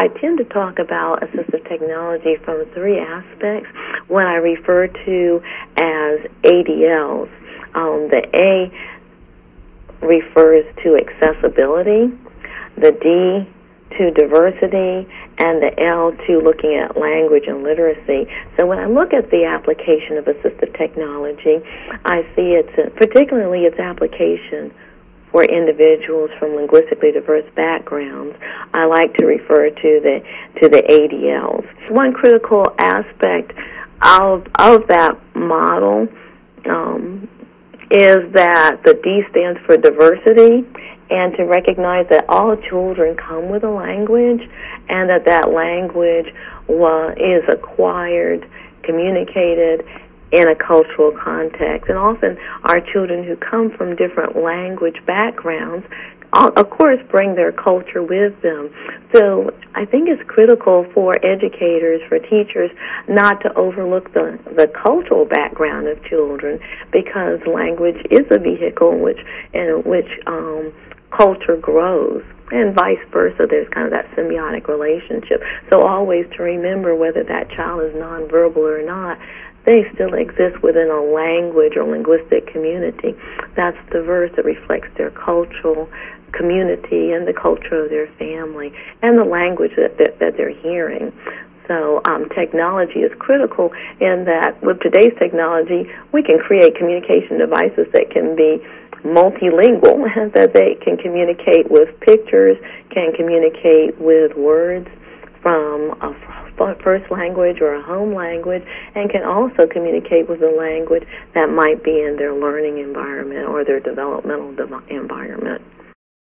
I tend to talk about assistive technology from three aspects. What I refer to as ADLs. Um, the A refers to accessibility, the D to diversity, and the L to looking at language and literacy. So when I look at the application of assistive technology, I see it's particularly its application for individuals from linguistically diverse backgrounds. I like to refer to the to the ADLs. One critical aspect of of that model um, is that the D stands for diversity and to recognize that all children come with a language and that that language is acquired, communicated, in a cultural context. And often our children who come from different language backgrounds of course, bring their culture with them. So I think it's critical for educators, for teachers, not to overlook the, the cultural background of children because language is a vehicle in which, in which um, culture grows and vice versa. There's kind of that symbiotic relationship. So always to remember whether that child is nonverbal or not, they still exist within a language or linguistic community. That's diverse. It reflects their cultural community and the culture of their family and the language that, that, that they're hearing. So um, technology is critical in that with today's technology, we can create communication devices that can be multilingual, that they can communicate with pictures, can communicate with words from a first language or a home language and can also communicate with a language that might be in their learning environment or their developmental environment.